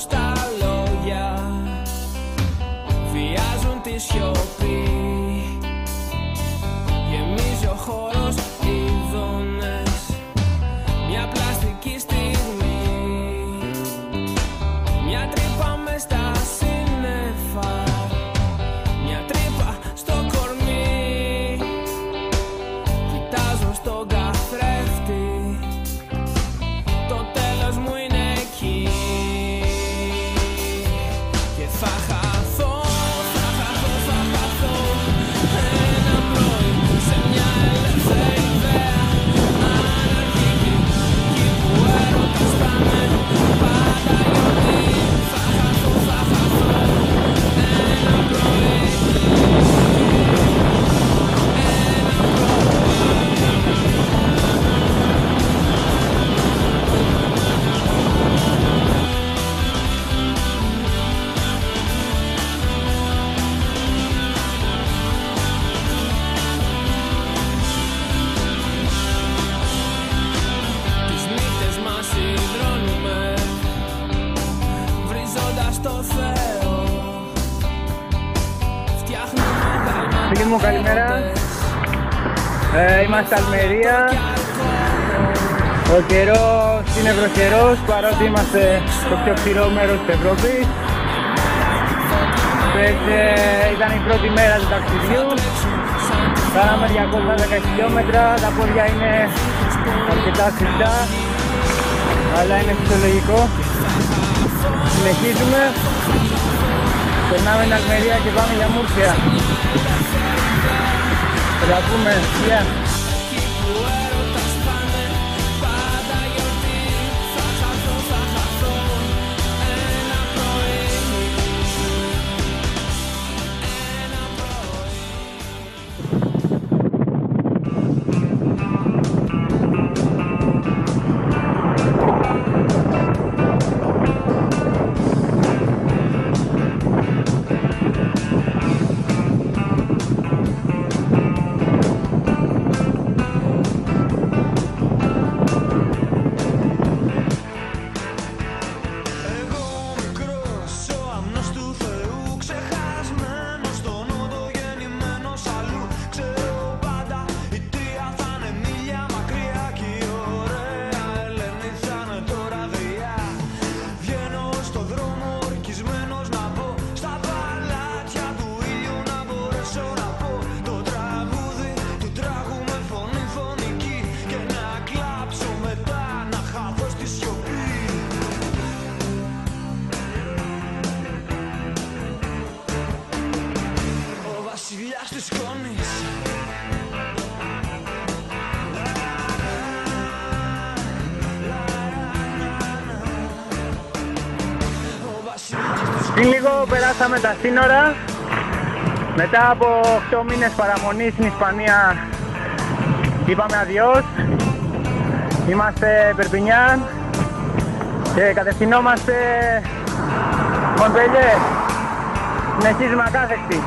πως τα λόγια βιάζουν τη σιωπή Φίλοι μου, καλημέρα. Ε, είμαστε Αλμερία. Ο καιρός είναι βροχερός παρότι είμαστε στο πιο ψηλό μέρος της Ευρώπης. ήταν η πρώτη μέρα του ταξιδιού. Κάναμε 210 χιλιόμετρα, τα πόδια είναι αρκετά σφιχτά, αλλά είναι φυσιολογικό. Συνεχίζουμε. Περνάμε την Αλμερία και πάμε για Μούρσια. Θα τα πούμε. Γεια. Εκεί Πριν λίγο περάσαμε τα σύνορα. Μετά από 8 μήνες παραμονής στην Ισπανία είπαμε αδειός. Είμαστε Περπινιάν και κατευθυνόμαστε Μοντελιέ. Συνεχίζουμε ακάθεκτη.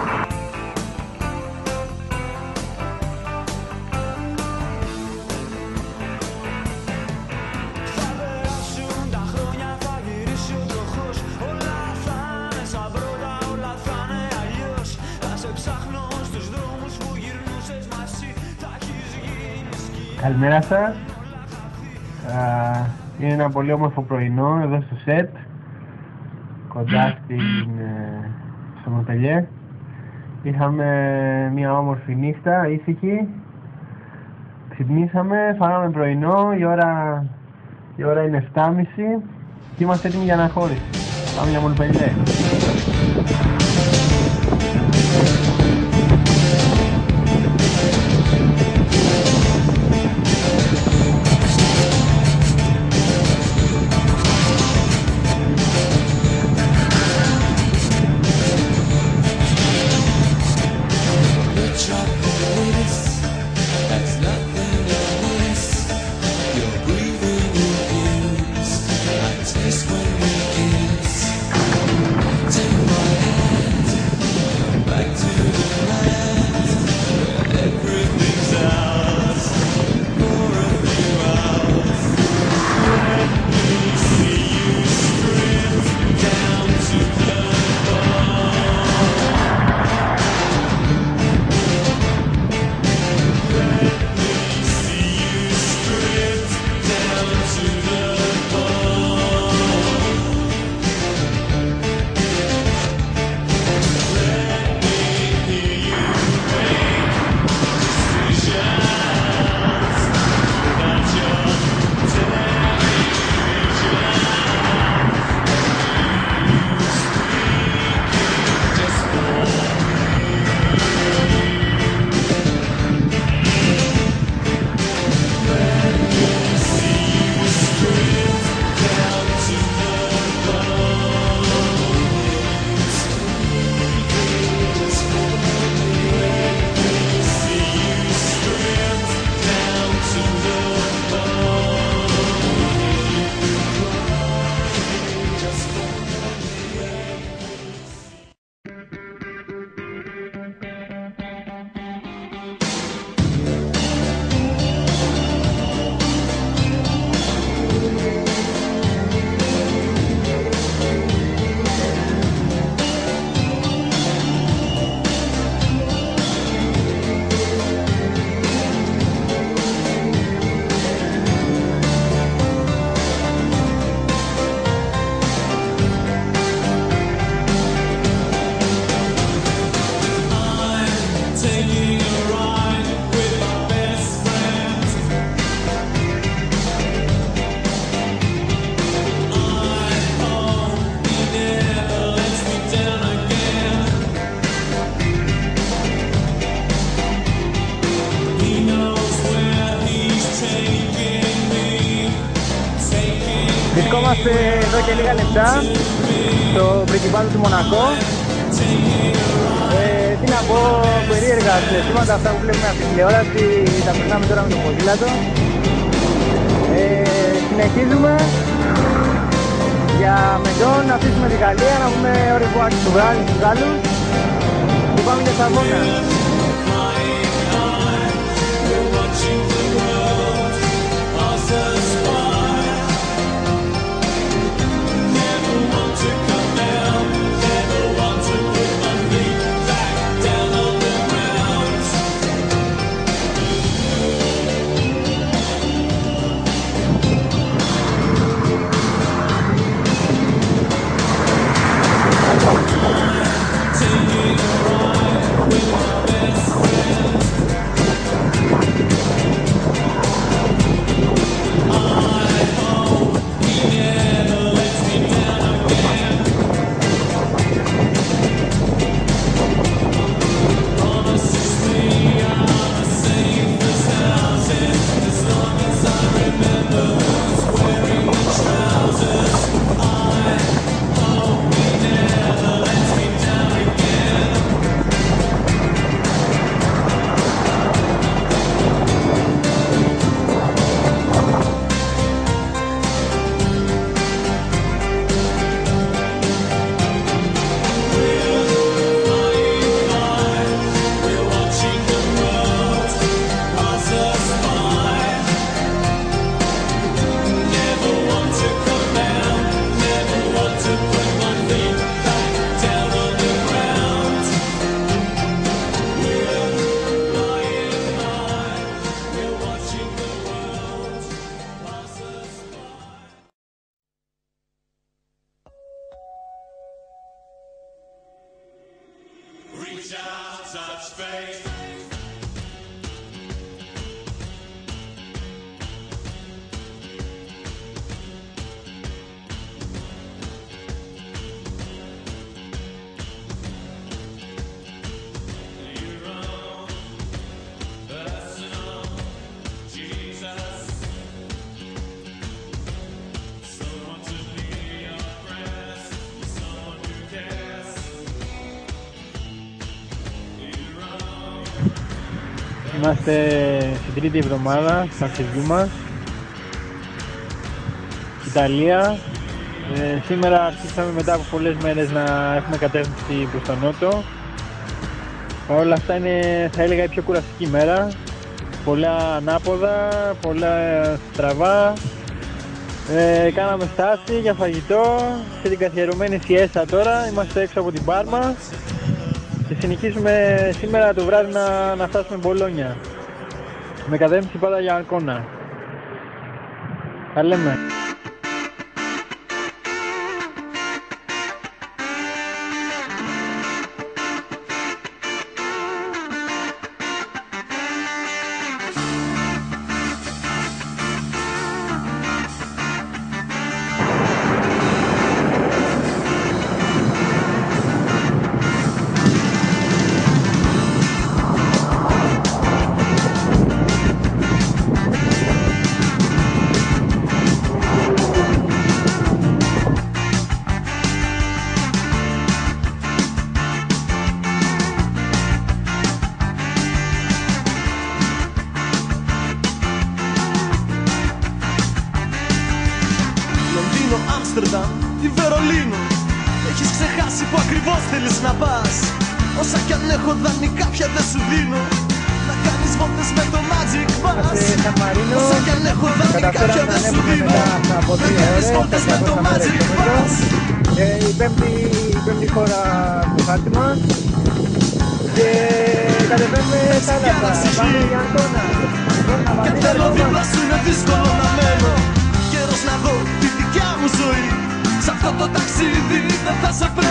Καλημέρα σας. Α, Είναι ένα πολύ όμορφο πρωινό εδώ στο ΣΕΤ κοντά στην, ε, στο Μοντελιέ. Είχαμε μια όμορφη νύχτα, ήσυχη. Ξυπνήσαμε, φάγαμε πρωινό, η ώρα, η ώρα είναι 7.30 και είμαστε έτοιμοι για αναχώρηση. Πάμε για Μολπελιέ. Και λίγα λεπτά στο Πρικυπάτο του Μονακό. Ε, τι να πω, περίεργα συναισθήματα αυτά που βλέπουμε από την τηλεόραση, τα περνάμε τώρα με το ποδήλατο. Ε, συνεχίζουμε για μετών να αφήσουμε τη Γαλλία, να πούμε ωραία που άρχισε του Γάλλου, τους Γάλλους και πάμε για Σαββόνα. Είμαστε στην τρίτη εβδομάδα του ταξιδιού μας. Ιταλία. Ε, σήμερα αρχίσαμε μετά από πολλές μέρες να έχουμε κατεύθυνση προς τον νότο. Παρ' όλα αυτά είναι θα έλεγα η πιο κουραστική μέρα. Πολλά ανάποδα, πολλά στραβά. Ε, κάναμε στάση για φαγητό σε την καθιερωμένη Σιέστα τώρα. Είμαστε έξω από την Πάρμα και συνεχίζουμε σήμερα το βράδυ να, να φτάσουμε Μπολόνια. Με κατεύθυνση πάντα για Αρκώνα. Τα λέμε. Λονδίνο, Άμστερνταμ ή Βερολίνο Έχεις ξεχάσει που ακριβώς θέλεις να πας Όσα κι αν έχω δανεικά πια δεν σου δίνω Να κάνεις βόλτες με το Magic Bus Είμαστε Σαν Μαρίνο. Όσα κι αν έχω δανεικά πια Καταφέραμε να δεν σου ανέβουμε δίνω μετά από Να τρία κάνεις ώρες, βόλτες με το 400 μέρες Magic χιλιόμετρο. Bus Ε, η, πέμπτη, η πέμπτη χώρα του χάρτη μας. Και κατεβαίνουμε θάλασσα. Πάμε για Αντώνα. Και θέλω δίπλα σου είναι δύσκολο να μένω Καιρός να δω το ταξίδι δεν θα σε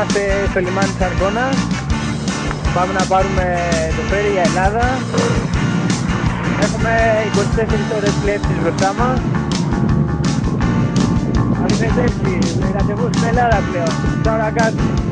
Είμαστε στο λιμάνι της Αργώνα. Πάμε να πάρουμε το φέρι για Ελλάδα. Έχουμε 24 ώρες κλέψεις μπροστά μας. Αν είναι έτσι, με ραντεβού στην Ελλάδα πλέον. Τώρα κάτι.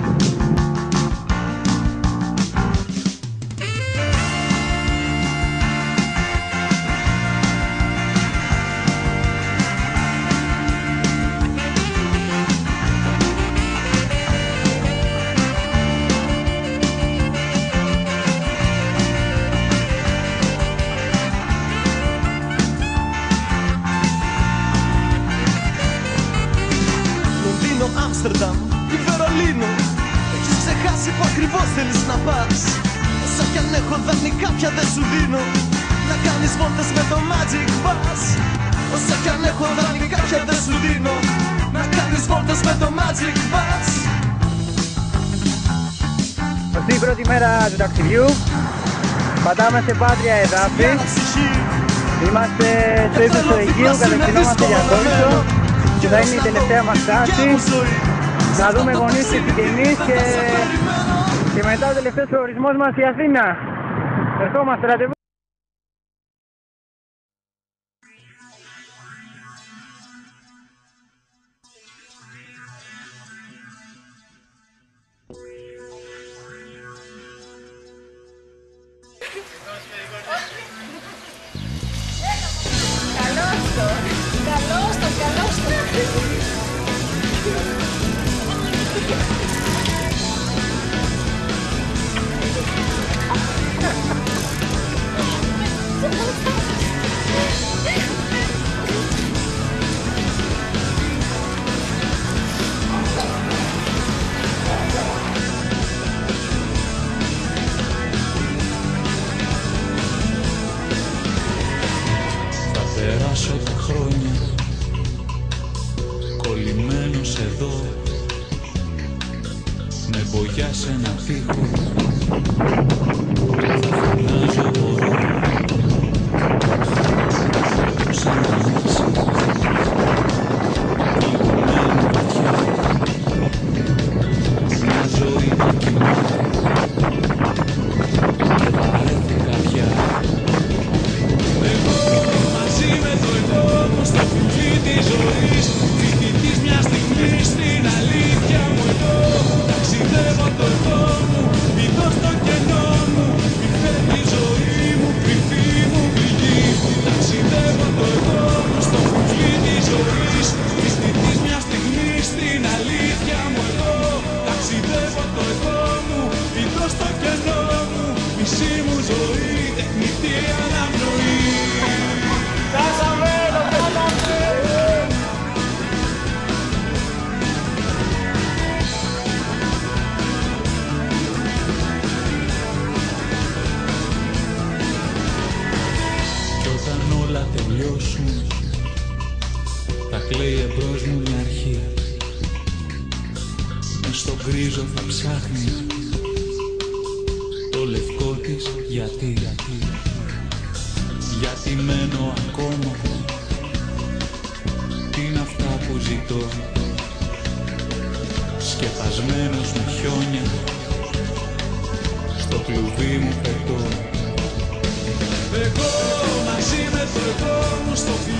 Αυτή η πρώτη μέρας του ταξιδιού. Πατάμε σε πάτρια εδάφη. Για ψυχή Είμαστε στο ύψος του Αιγείου, κατευθυνόμαστε για Κόβιτο και θα είναι η τελευταία μας στάση. Να δούμε γονείς και συγγενείς και, και μετά ο τελευταίος προορισμός μας η Αθήνα. Ερχόμαστε ραντεβού. Ταξιδεύω το γιατί, γιατί. Γιατί μένω ακόμα Τι είναι αυτά που ζητώ. Σκεπασμένος με χιόνια. Στο κλουβί μου πετώ. Εγώ μαζί με το εγώ μου στο φιλί της ζωής